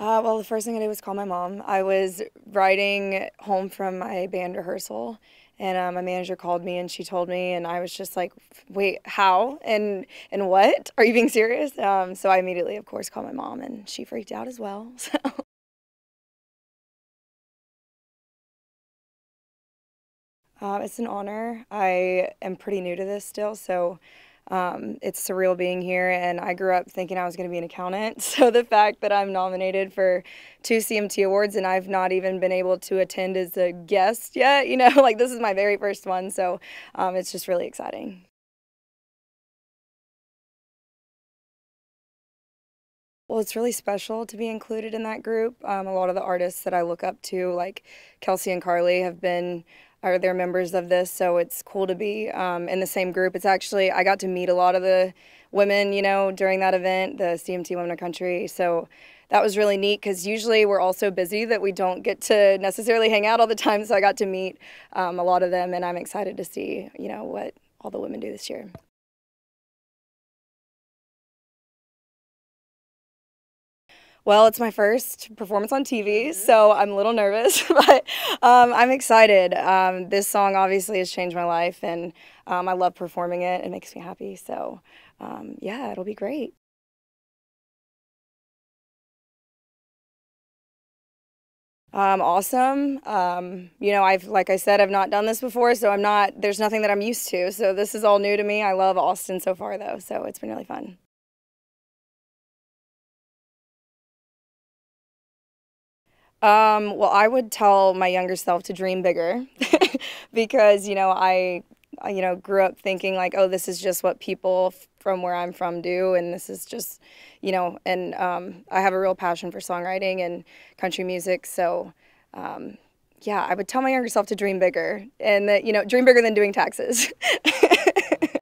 Uh, well, the first thing I did was call my mom. I was riding home from my band rehearsal, and uh, my manager called me and she told me, and I was just like, "Wait, how and and what? Are you being serious?" Um, so I immediately, of course, called my mom, and she freaked out as well. So. Uh, it's an honor. I am pretty new to this still, so um, it's surreal being here. And I grew up thinking I was going to be an accountant. So the fact that I'm nominated for two CMT awards and I've not even been able to attend as a guest yet, you know, like this is my very first one. So um, it's just really exciting. Well, it's really special to be included in that group. Um, a lot of the artists that I look up to, like Kelsea and Carly, have been are they're members of this, so it's cool to be um, in the same group. It's actually I got to meet a lot of the women, you know, during that event, the CMT Women of Country. So that was really neat because usually we're all so busy that we don't get to necessarily hang out all the time. So I got to meet um, a lot of them, and I'm excited to see, you know, what all the women do this year. Well, it's my first performance on TV, mm-hmm. so I'm a little nervous, but um, I'm excited. Um, this song obviously has changed my life, and um, I love performing it. It makes me happy, so um, yeah, it'll be great. Um, awesome. Um, you know, I've, like I said, I've not done this before, so I'm not, there's nothing that I'm used to. So this is all new to me. I love Austin so far, though, so it's been really fun. Um, well, I would tell my younger self to dream bigger because, you know, I, you know, grew up thinking like, oh, this is just what people from where I'm from do. And this is just, you know, and um, I have a real passion for songwriting and country music. So, um, yeah, I would tell my younger self to dream bigger and that, you know, dream bigger than doing taxes.